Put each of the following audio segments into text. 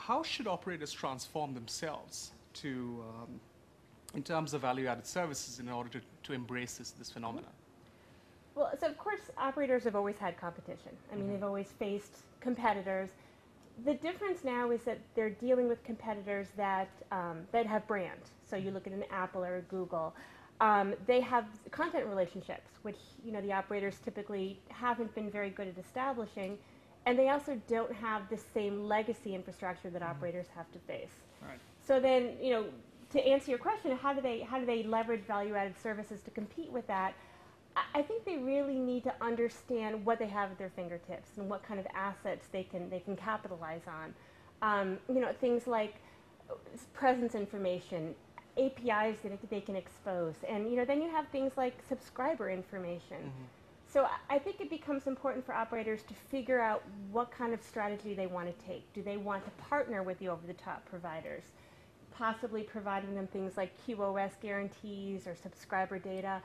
how should operators transform themselves to, um, in terms of value-added services in order to, to embrace this, this phenomenon? Well, so of course, operators have always had competition. I mean, Mhm. they've always faced competitors. The difference now is that they're dealing with competitors that um, that have brand. So you look at an Apple or a Google. Um, they have content relationships, which you know the operators typically haven't been very good at establishing, and they also don't have the same legacy infrastructure that operators have to face. Right. So then, you know, to answer your question, how do they how do they leverage value-added services to compete with that? I- think they really need to understand what they have at their fingertips and what kind of assets they can they can capitalize on. Um, you know, things like uh, presence information, APIs that they can expose, and you know, then you have things like subscriber information. Mhm. So I- think it becomes important for operators to figure out what kind of strategy they want to take. Do they want to partner with the over-the-top providers, possibly providing them things like QoS guarantees or subscriber data?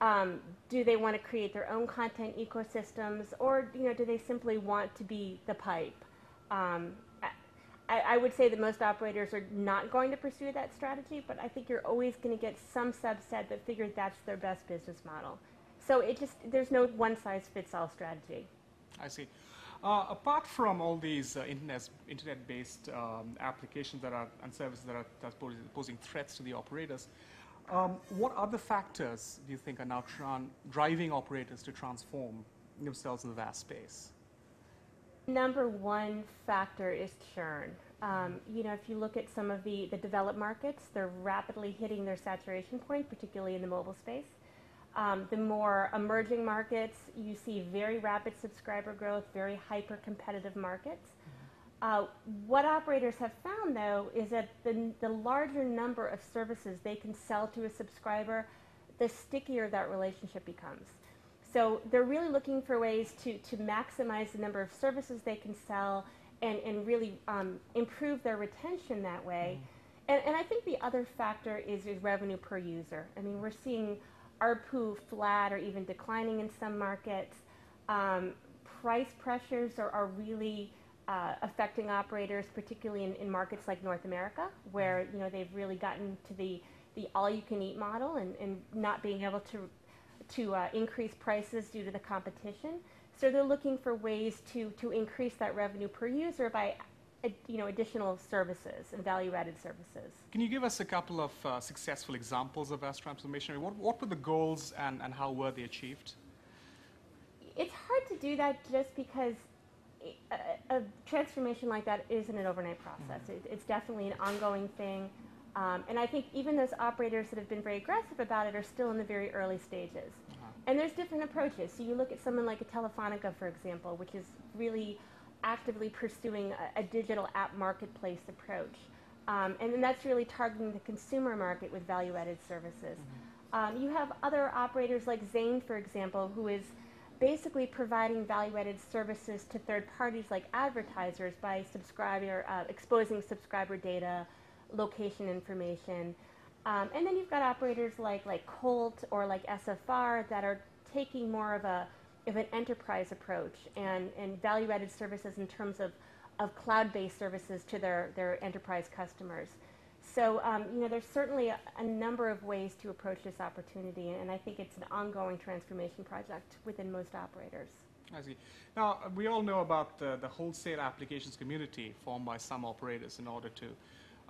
Um, do they want to create their own content ecosystems, or you know, do they simply want to be the pipe? Um, I, I would say that most operators are not going to pursue that strategy, but I think you're always going to get some subset that figure that's their best business model. So it just there's no one size fits all strategy. I see. Uh, apart from all these uh, internet, internet-based um, applications that are and services that are, posing, posing threats to the operators, um, what other factors do you think are now driving operators to transform themselves in the VAS space? Number one factor is churn. Um, you know, if you look at some of the, the developed markets, they're rapidly hitting their saturation point, particularly in the mobile space. Um, the more emerging markets, you see very rapid subscriber growth, very hyper competitive markets. Uh, what operators have found, though, is that the, the larger number of services they can sell to a subscriber, the stickier that relationship becomes. So they're really looking for ways to, to maximize the number of services they can sell and, and really um, improve their retention that way. And, and I think the other factor is, is revenue per user. I mean, we're seeing ARPU flat or even declining in some markets. Um, price pressures are, are really uh, affecting operators, particularly in, in markets like North America, where you know they've really gotten to the, the all-you-can-eat model and, and not being able to to uh, increase prices due to the competition. So they're looking for ways to, to increase that revenue per user by you know, additional services and value-added services. Can you give us a couple of uh, successful examples of VAS transformation? What, what were the goals and, and how were they achieved? It's hard to do that just because a, a transformation like that isn't an overnight process. It, it's definitely an ongoing thing. Um, and I think even those operators that have been very aggressive about it are still in the very early stages. Uh-huh. And there's different approaches. So you look at someone like a Telefonica, for example, which is really actively pursuing a, a digital app marketplace approach. Um, and then that's really targeting the consumer market with value-added services. Um, you have other operators like Zain, for example, who is basically providing value-added services to third parties like advertisers by subscriber uh, exposing subscriber data, location information. Um, and then you've got operators like, like Colt or like SFR that are taking more of a of an enterprise approach and, and value-added services in terms of, of cloud-based services to their, their enterprise customers. So um, you know, there's certainly a, a, number of ways to approach this opportunity, and I think it's an ongoing transformation project within most operators. I see. Now, we all know about the, the wholesale applications community formed by some operators in order to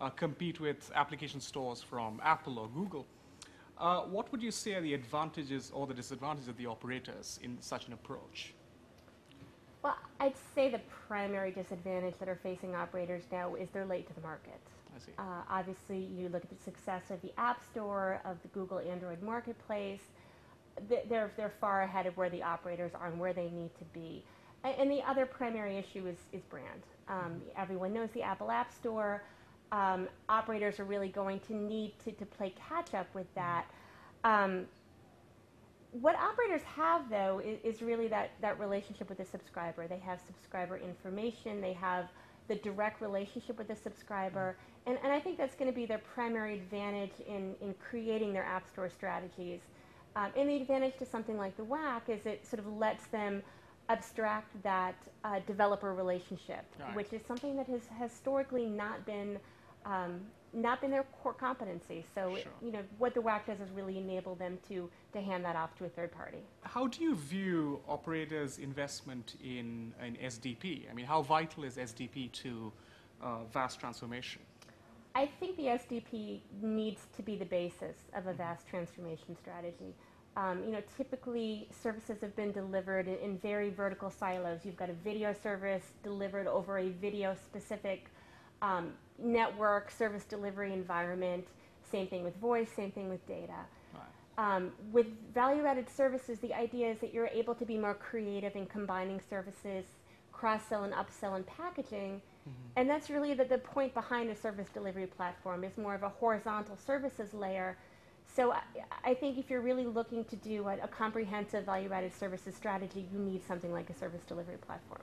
uh, compete with application stores from Apple or Google. Uh, what would you say are the advantages or the disadvantages of the operators in such an approach? Well, I'd say the primary disadvantage that are facing operators now is they're late to the market. I see. Uh, obviously, you look at the success of the App Store, of the Google Android Marketplace. They're, they're far ahead of where the operators are and where they need to be. And the other primary issue is, is brand. Um, everyone knows the Apple App Store. Um, operators are really going to need to, to play catch up with that. Um, what operators have, though, is, is, really that, that relationship with the subscriber. They have subscriber information, they have the direct relationship with the subscriber, and, and I think that's going to be their primary advantage in, in creating their App Store strategies. Um, and the advantage to something like the WAC is it sort of lets them abstract that uh, developer relationship, Right. which is something that has historically not been um, not been their core competency. So, Sure. you know, what the WAC does is really enable them to to hand that off to a third party. How do you view operators' investment in, in SDP? I mean, how vital is SDP to uh, VAS transformation? I think the SDP needs to be the basis of a VAS transformation strategy. Um, you know, typically services have been delivered in, in very vertical silos. You've got a video service delivered over a video-specific um, network service delivery environment. Same thing with voice. Same thing with data. Right. Um, with value-added services, the idea is that you're able to be more creative in combining services, cross-sell and upsell and packaging, and that's really the, the point behind a service delivery platform is more of a horizontal services layer. So I, I think if you're really looking to do a, a comprehensive value-added services strategy, you need something like a service delivery platform.